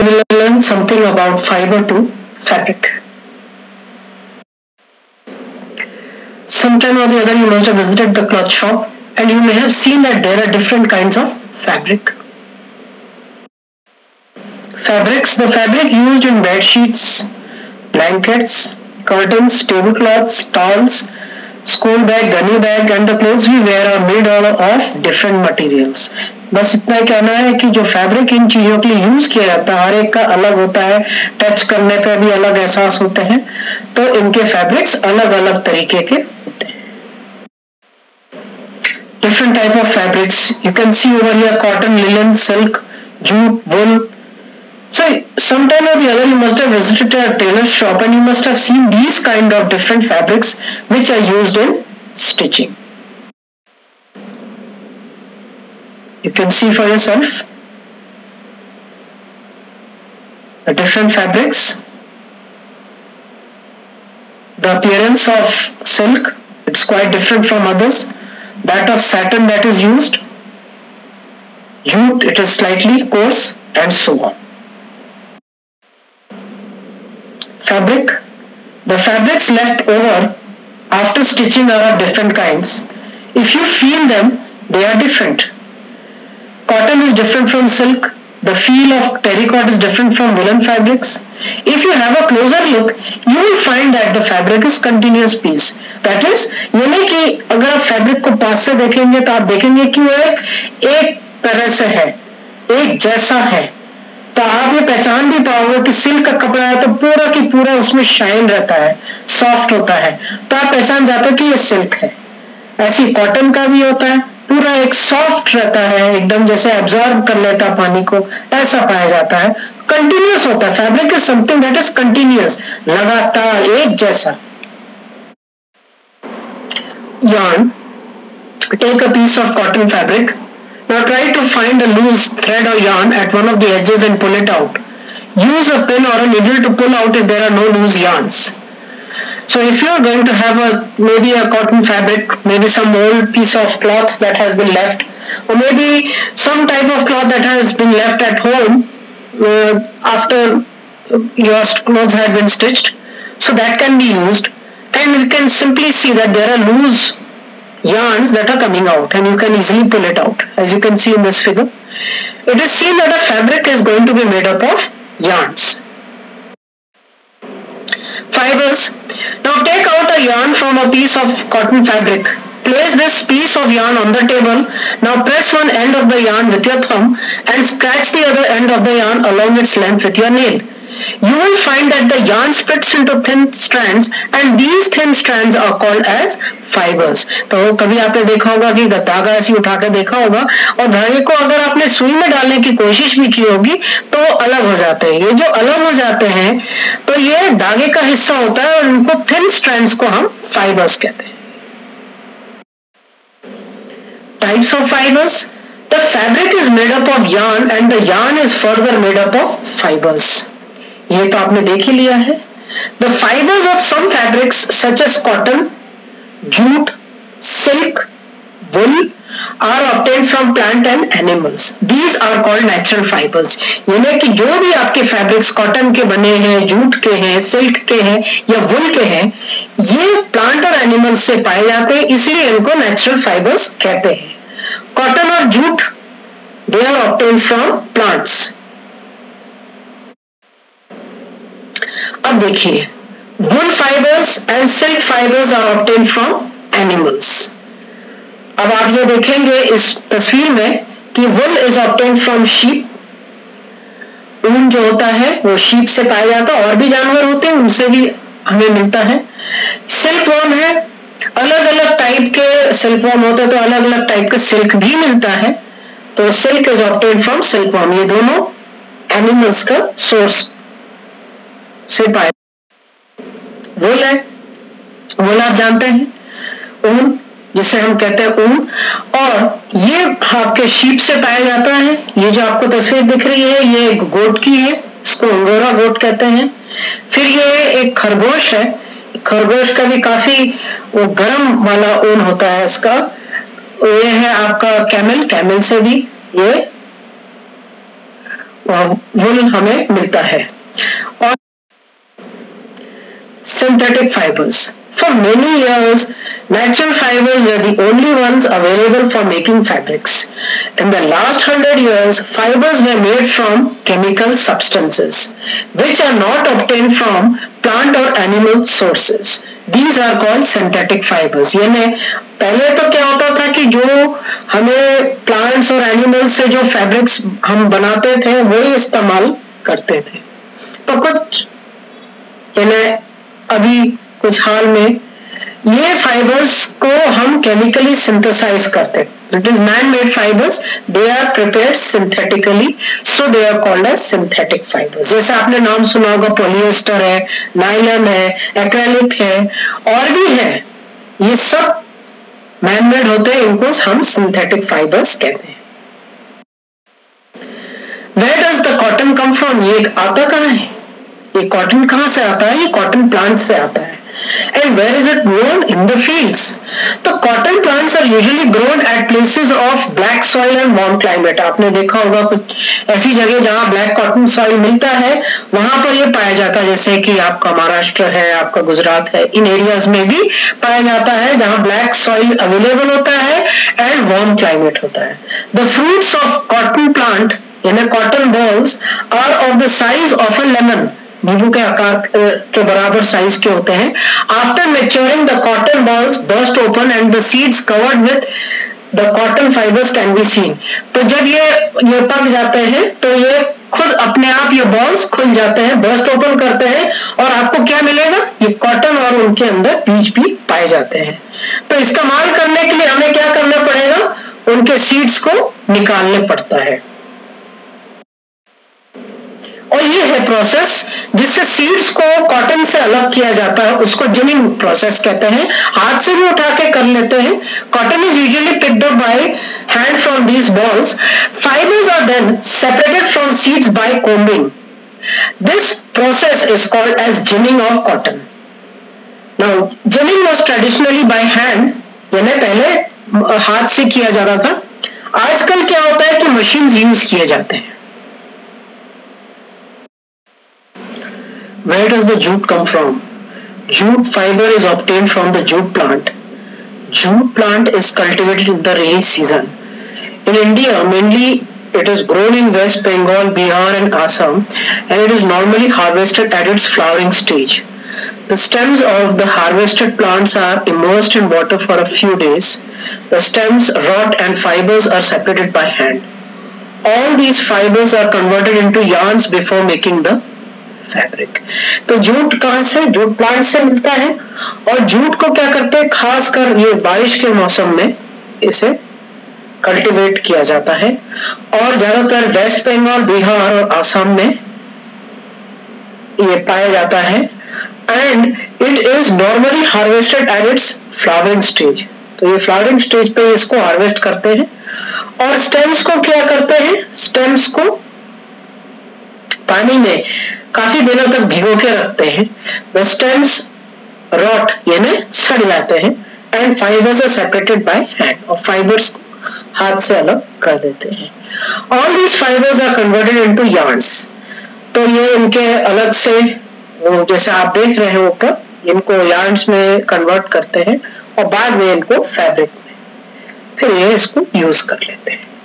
we'll learn something about fiber to fabric. Sometime or the other you must have visited the cloth shop and you may have seen that there are different kinds of fabric. Fabrics, the fabric used in bed sheets, blankets, curtains, tablecloths, towels, school bag, gunny bag and the clothes we wear are made out of different materials. बस इतना कहना है कि जो fabric इन चीज़ों के लिए use किया जाता है, हर एक का अलग होता है टच करने पे भी अलग एहसास होते हैं। तो इनके फैब्रिक्स अलग अलग तरीके के different type of fabrics you can see over here cotton linen silk jute wool so sometime of and seen these kind of You can see for yourself the different fabrics, the appearance of silk, it's quite different from others, that of satin that is used, jute it is slightly coarse and so on. Fabric, the fabrics left over after stitching are of different kinds. If you feel them, they are different. Cotton is different from silk. The feel of terracotta is different from woolen fabrics. If you have a closer look, you will find that the fabric is continuous piece. That is, यानी कि अगर आप fabric को पास से देखेंगे तो आप देखेंगे कि वो एक एक तरह से है एक जैसा है तो आप ये पहचान भी पाओगे कि सिल्क का कपड़ा है तो पूरा की पूरा उसमें शाइन रहता है सॉफ्ट होता है तो आप पहचान जाते हो कि ये सिल्क है ऐसी कॉटन का भी होता है पूरा एक सॉफ्ट रहता है, एकदम जैसे एब्जॉर्ब कर लेता पानी को, ऐसा पाया जाता है। कंटिन्यूस होता है fabric is something that is continuous लगातार एक जैसा। Yarn take a piece of cotton fabric you try to find a loose thread or yarn at one of the edges and pull it out use a pin or a needle to pull out if there are no loose yarns so if you are going to have a maybe a cotton fabric, maybe some old piece of cloth that has been left, or maybe some type of cloth that has been left at home uh, after your clothes have been stitched, so that can be used, and you can simply see that there are loose yarns that are coming out and you can easily pull it out as you can see in this figure. It is seen that a fabric is going to be made up of yarns. Fibers. Now take out a yarn from a piece of cotton fabric. Place this piece of yarn on the table. Now press one end of the yarn with your thumb and scratch the other end of the yarn along its length with your nail. You will find that the yarn splits into thin strands and these thin strands are called as fibers. तो कभी आपने देखा होगा कि धागा ऐसी उठा के देखा होगा और धागे को अगर आपने सुई में डालने की कोशिश भी की होगी तो अलग हो जाते हैं ये जो अलग हो जाते हैं तो ये धागे का हिस्सा होता है और इनको थिन स्ट्रैंड्स को हम फाइबर्स कहते हैं types of fibers the fabric is made up of yarn and the yarn is further made up of fibers ये तो आपने देख ही लिया है the fibres of some fabrics such as cotton jute silk wool, are obtained from plant and animals. These are called natural fibers. यानी कि जो भी आपके फैब्रिक्स कॉटन के बने हैं जूट के हैं सिल्क के हैं या वुल के हैं, ये प्लांट और एनिमल्स से पाए जाते हैं, इसलिए इनको नेचुरल फाइबर्स कहते हैं कॉटन और jute they are obtain from plants अब देखिए, wool fibres and silk fibers are obtained from animals. अब आप ये देखेंगे इस तस्वीर में कि wool is obtained from sheep. ऊन जो होता है, वो शीप से पाया जाता है, और भी जानवर होते हैं, उनसे भी हमें मिलता है सिल्क वॉर्म है अलग अलग टाइप के सिल्क वॉर्म होते हैं तो अलग अलग टाइप का सिल्क भी मिलता है तो silk is obtain from silk worm ये दोनों एनिमल्स का सोर्स से पाए। वुल है वुल आप जानते हैं, ऊन, जिसे हम कहते हैं ऊन, और ये आपके शीप से पाया जाता है। ये जो आपको तस्वीर दिख रही है, ये एक गोट की है, इसको अंगोरा गोट कहते हैं। फिर ये एक खरगोश है। खरगोश का भी काफ़ी वो गर्म वाला ऊन होता है इसका। ये है आपका कैमल कैमल से भी ये वुल हमें मिलता है। और synthetic fibres For many years, natural fibers were the only ones available for making fabrics. In the last hundred years, fibers were made from chemical substances, which are not obtained from plant or animal sources. These are called synthetic fibers. यानी पहले तो क्या होता था कि जो हमें plants और एनिमल्स से जो फैब्रिक्स हम बनाते थे वही इस्तेमाल करते थे तो कुछ यानी अभी कुछ हाल में, ये फाइबर्स को हम केमिकली सिंथेसाइज करते it is man made fibres they are prepare synthetically so they are called as synthetic fibres जैसे आपने नाम सुना होगा पोलिएस्टर है नाइलन है एक्रेलिक है, और भी है। ये सब मैन मेड होते हैं, इनको हम सिंथेटिक फाइबर्स कहते हैं। Where does the cotton come from ये आता कहाँ है? ये कॉटन कहाँ से आता है? ये कॉटन प्लांट से आता है। And where is it grown in the field तो cotton plants are usually grown at places of black soil and warm climate आपने देखा होगा कुछ ऐसी जगह जहाँ ब्लैक कॉटन सॉइल मिलता है, वहाँ पर यह पाया जाता है। जैसे कि आपका महाराष्ट्र है, आपका गुजरात है, इन एरियाज़ में भी पाया जाता है जहाँ ब्लैक सॉइल अवेलेबल होता है एंड वार्म क्लाइमेट होता है। The fruits of cotton plant in cotton bolls are of the size of a lemon नींबू के आकार के बराबर साइज़ के होते हैं। After maturing the cotton bolls burst open and the seeds covered with the cotton fibres can be seen तो जब ये ये पक जाते हैं तो ये खुद अपने आप ये बॉल्स खुल जाते हैं बर्स्ट ओपन करते हैं और आपको क्या मिलेगा? ये कॉटन और उनके अंदर बीज भी पाए जाते हैं। तो इस्तेमाल करने के लिए हमें क्या करना पड़ेगा? उनके सीड्स को निकालने पड़ता है। और ये है प्रोसेस जिससे सीड्स को कॉटन से अलग किया जाता है, उसको जिनिंग प्रोसेस कहते हैं। हाथ से भी उठा के कर लेते हैं। Cotton is usually picked up by hand from these bolls fibres are then separated from seeds by combing this process is called as ginning of cotton now ginning was traditionally by hand यानी पहले हाथ से किया जा रहा था। आजकल क्या होता है कि मशीन यूज़ किए जाते हैं। Where does the jute come from? Jute fiber is obtained from the jute plant. Jute plant is cultivated in the rainy season. In India, mainly it is grown in West Bengal, Bihar and Assam and it is normally harvested at its flowering stage. The stems of the harvested plants are immersed in water for a few days. The stems rot and fibers are separated by hand. All these fibers are converted into yarns before making the fabric तो jute कहाँ से? Jute plant से मिलता है। और jute को क्या करते हैं? खासकर ये बारिश के मौसम में इसे कल्टीवेट किया जाता है। और ज़्यादातर वेस्ट बंगाल, बिहार और आसाम में ये पाया जाता है। And it is normally harvested at its flowering stage तो ये फ्लावरिंग स्टेज पे इसको हार्वेस्ट करते हैं। और स्टेम्स को क्या करते हैं? स्टेम्स को पानी में काफ़ी दिनों तक भिगो के रखते हैं। द स्टेम्स रॉट यानी सड़ जाते हैं and fibres are separated by hand और फाइबर्स को हाथ से अलग कर देते हैं। All these fibres are converted into yarns तो ये इनके अलग से, वो जैसे आप देख रहे हैं ऊपर, इनको यार्न्स में कन्वर्ट करते हैं और बाद में इनको फैब्रिक में। फिर ये इसको यूज़ कर लेते हैं।